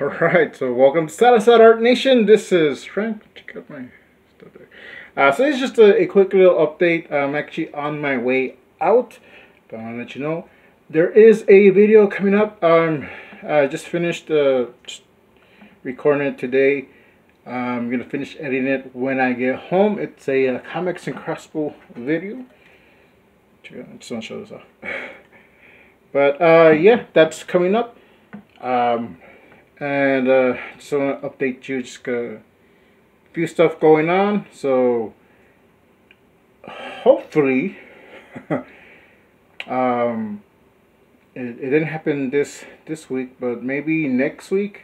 Alright, so welcome to Salazar Art Nation. This is Frank. Check out my stuff there. Uh, so this is just a, a, quick little update. I'm actually on my way out. But I want to let you know. There is a video coming up. Um, I just finished uh, just recording it today. I'm going to finish editing it when I get home. It's a uh, Comics and Crossbow video. I just want to show this off. but uh, yeah, that's coming up. Um, and uh, just want to update you. Just a few stuff going on. So hopefully, um, it, it didn't happen this this week, but maybe next week.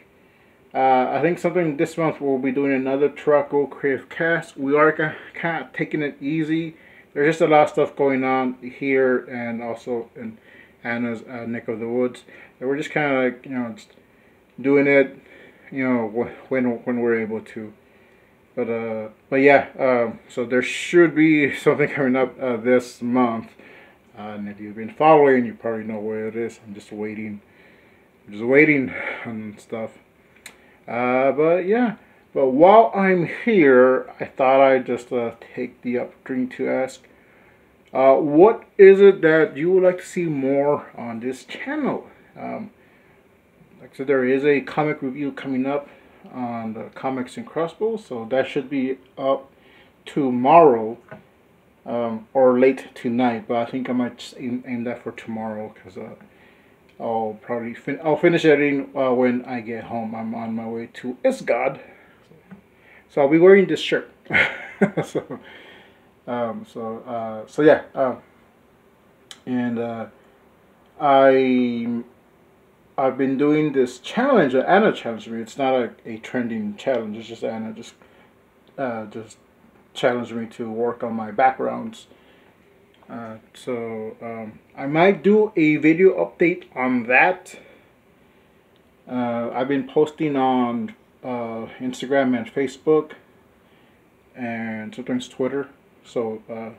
Uh, I think something this month we'll be doing another Turaco Creative Cast. We are kind of taking it easy. There's just a lot of stuff going on here and also in Anna's uh, neck of the woods. And we're just kind of like, you know, just doing it, you know, when when we're able to. But uh, but yeah, um, so there should be something coming up uh, this month. Uh, and if you've been following, you probably know where it is. I'm just waiting, I'm just waiting on stuff. Uh, but yeah, but while I'm here, I thought I'd just uh, take the opportunity to ask, uh, what is it that you would like to see more on this channel? Um, like I said, there is a comic review coming up on the Comics and Crossbows, so that should be up tomorrow um, or late tonight. But I think I might aim, aim that for tomorrow because uh, I'll probably fin I'll finish editing uh, when I get home. I'm on my way to Isgard, so I'll be wearing this shirt. so, um, so, uh, so yeah, um, and uh, I I've been doing this challenge. Anna challenged me. It's not a, a trending challenge. It's just Anna just uh, just challenged me to work on my backgrounds. Uh, so um, I might do a video update on that. Uh, I've been posting on uh, Instagram and Facebook and sometimes Twitter. So uh,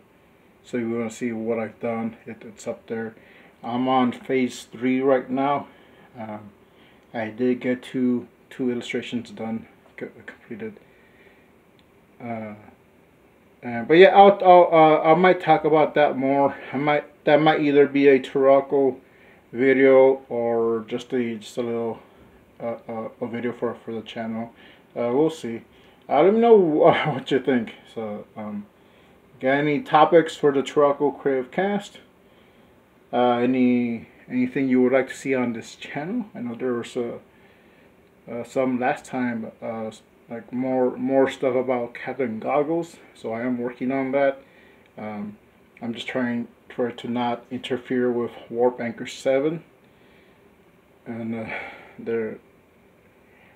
so you want to see what I've done, it, it's up there. I'm on phase three right now. Um, I did get two two illustrations done, completed. Uh, uh, but yeah, I'll, I'll uh, I might talk about that more. I might that might either be a Turaco video or just a just a little uh, uh a video for for the channel. Uh, we'll see. Uh, let me know what you think. So, um, got any topics for the Turaco Creative Cast? Any anything you would like to see on this channel. I know there was uh, uh, some last time, uh, like more more stuff about Captain Goggles. So I am working on that. Um, I'm just trying for it to not interfere with Warp Anchor 7. And uh, there,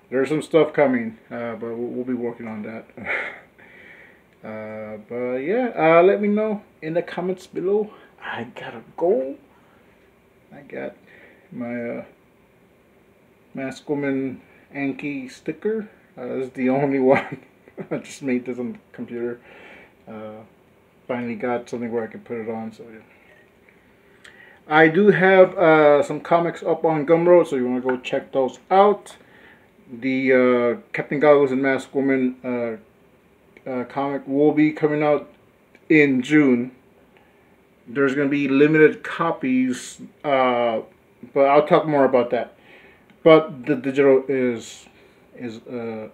there's some stuff coming, uh, but we'll, we'll, be working on that. Uh, but yeah, let me know in the comments below. I gotta go. I got my uh, Maskwoman Anki sticker. Uh, this is the only one. I just made this on the computer. Uh, finally got something where I can put it on. So yeah. I do have uh, some comics up on Gumroad, so you want to go check those out. The uh, Captain Goggles and Maskwoman uh, uh, comic will be coming out in June there's going to be limited copies, uh, but I'll talk more about that. But the digital is is uh,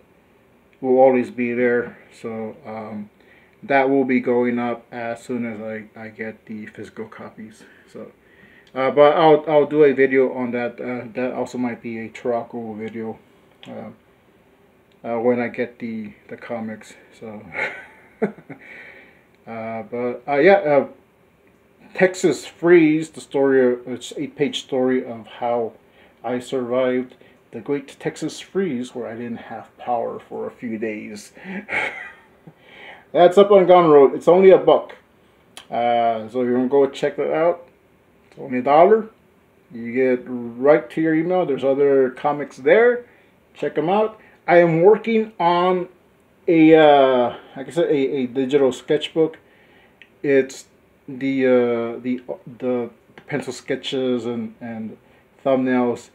will always be there, so um, that will be going up as soon as I, I get the physical copies. So, uh, but I'll I'll do a video on that. Uh, that also might be a Turaco video uh, uh, when I get the the comics. So, but yeah Texas Freeze, the story, of, it's eight-page story of how I survived the Great Texas Freeze, where I didn't have power for a few days. That's up on Gumroad. It's only a buck. Uh, so if you're gonna go check that out. It's only a dollar. You get right to your email. There's other comics there. Check them out. I am working on a, uh, like I said, a, a digital sketchbook. It's the uh, the the pencil sketches and and thumbnails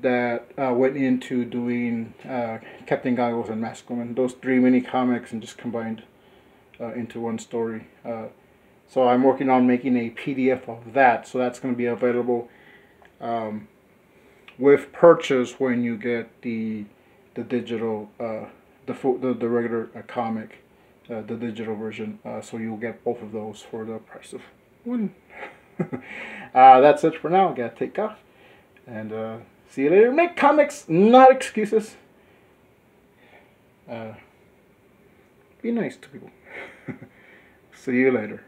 that uh, went into doing uh, Captain Goggles and Maskwoman. Those three mini comics and just combined uh, into one story. Uh, so I'm working on making a PDF of that. So that's going to be available um, with purchase when you get the the digital uh, the the, the regular uh, the digital version. so you'll get both of those for the price of one. that's it for now. I gotta take off and. See you later. Make comics, not excuses. Uh, be nice to people. See you later.